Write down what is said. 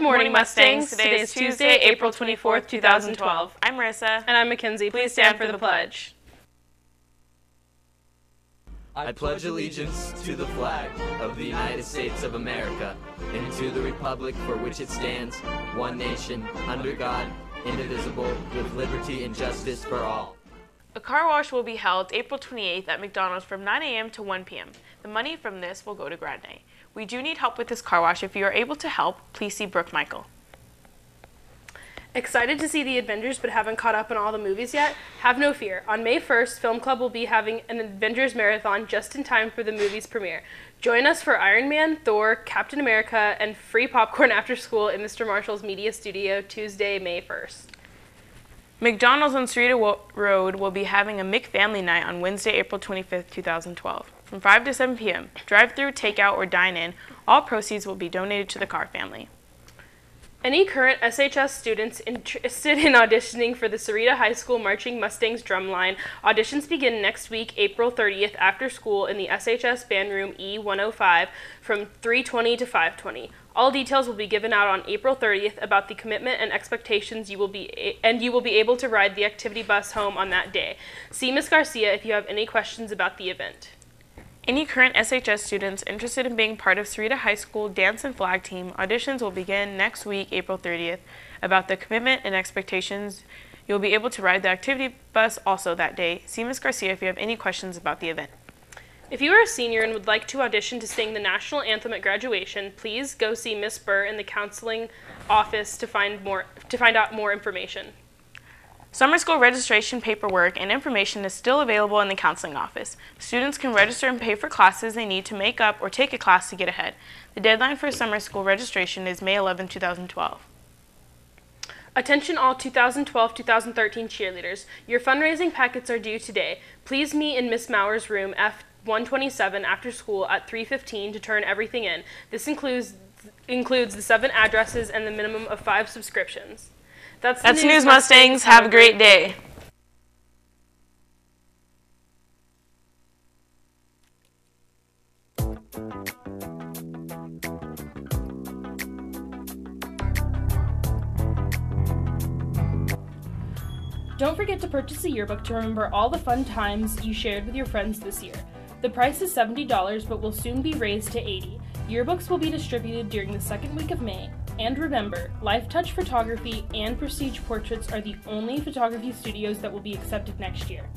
morning, Mustangs. Today is Tuesday, April 24th, 2012. I'm Marissa. And I'm Mackenzie. Please stand for the pledge. I pledge allegiance to the flag of the United States of America and to the republic for which it stands, one nation, under God, indivisible, with liberty and justice for all. A car wash will be held April 28th at McDonald's from 9 a.m. to 1 p.m. The money from this will go to Grad Night. We do need help with this car wash. If you are able to help, please see Brooke Michael. Excited to see the Avengers but haven't caught up on all the movies yet? Have no fear. On May 1st, Film Club will be having an Avengers marathon just in time for the movie's premiere. Join us for Iron Man, Thor, Captain America, and free popcorn after school in Mr. Marshall's Media Studio Tuesday, May 1st. McDonald's on Sahuarita Road will be having a McFamily Night on Wednesday, April 25th, 2012. From 5 to 7 p.m., drive through, takeout, or dine in, all proceeds will be donated to the Carr family. Any current SHS students interested in auditioning for the Sahuarita High School Marching Mustangs drumline, auditions begin next week, April 30th, after school in the SHS band room E105 from 3:20 to 5:20. All details will be given out on April 30th about the commitment and expectations you will be and you will be able to ride the activity bus home on that day. See Ms. Garcia if you have any questions about the event. Any current SHS students interested in being part of Sahuarita High School Dance and Flag Team, auditions will begin next week, April 30th. About the commitment and expectations, you'll be able to ride the activity bus also that day. See Ms. Garcia if you have any questions about the event. If you are a senior and would like to audition to sing the national anthem at graduation, please go see Miss Burr in the counseling office to find more to find out more information. Summer school registration paperwork and information is still available in the counseling office. Students can register and pay for classes they need to make up or take a class to get ahead. The deadline for summer school registration is May 11, 2012. Attention all 2012-2013 cheerleaders. Your fundraising packets are due today. Please meet in Miss Mauer's room F127 after school at 3:15 to turn everything in. This includes includes the seven addresses and the minimum of 5 subscriptions. That's, That's News, News Mustangs. Have a great day. Don't forget to purchase a yearbook to remember all the fun times you shared with your friends this year. The price is $70 but will soon be raised to 80. Yearbooks will be distributed during the second week of May and remember, Lifetouch Photography and Prestige Portraits are the only photography studios that will be accepted next year.